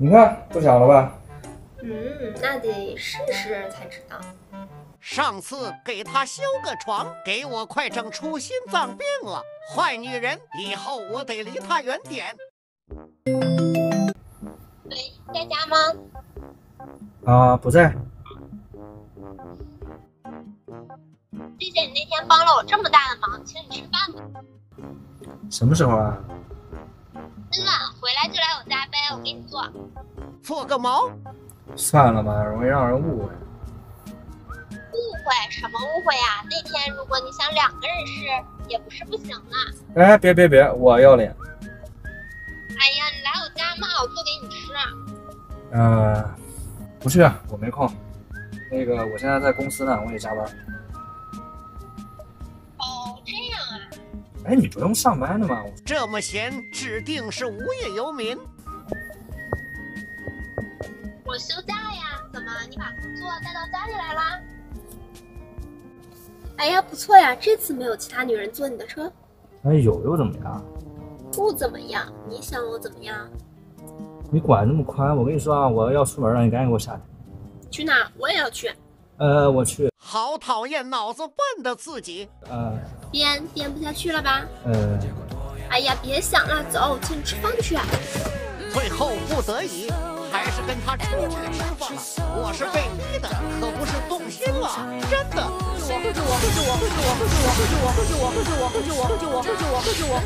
你看不响了吧？嗯，那得试试才知道。上次给他修个床，给我快整出心脏病了。坏女人，以后我得离她远点。喂，在家吗？啊，不在。谢谢你那天帮了我这么大的忙，请你吃饭吧。什么时候啊？今晚回来就来我家呗，我给你做。做个毛？算了吧，容易让人误会。误会？什么误会呀？那天如果你想两个人吃，也不是不行呢。哎，别别别，我要脸。哎呀，你来我家嘛，我做给你吃。呃，不去，我没空。那个，我现在在公司呢，我得加班。哦，这样啊。哎，你不用上班的吗？这么闲，指定是无业游民。我休假呀，怎么你把工作带到家里来啦？哎呀，不错呀，这次没有其他女人坐你的车。哎，有又怎么样？不怎么样，你想我怎么样？你管那么宽？我跟你说啊，我要出门了，你赶紧给我下去。去哪？我也要去。呃，我去。好讨厌脑子笨的自己。呃，编编不下去了吧？呃。哎呀，别想了，走，请吃饭去。最后不得已。还是跟他出去吃饭了，我是被逼的，可不是动心了，真的。救我，救我，救我，救我，救我，救我，救我，救我，救我，救我，救我，救我。